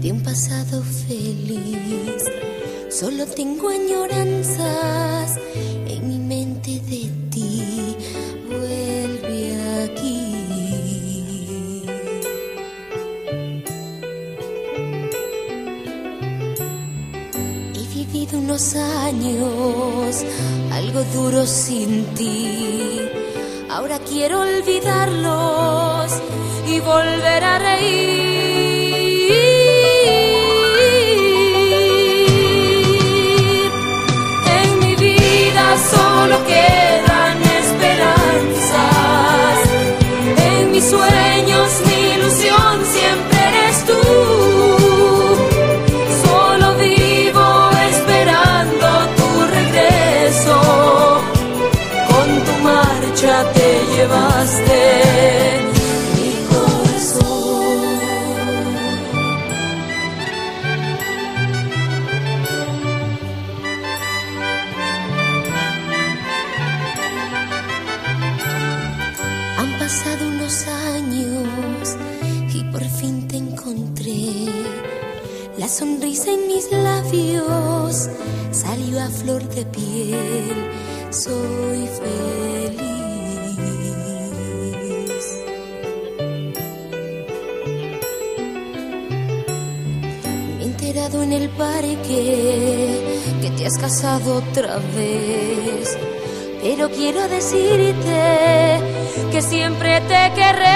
de un pasado feliz. Solo tengo añoranzas en mi mente de ti. Vuelve aquí. He vivido unos años algo duros sin ti. Ahora quiero olvidarlos y volver a reír. Te llevaste mi corazón. Han pasado unos años y por fin te encontré. La sonrisa en mis labios salió a flor de piel. Soy feliz. En el parque que te has casado otra vez. Pero quiero decirte que siempre te querré.